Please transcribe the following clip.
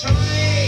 Time.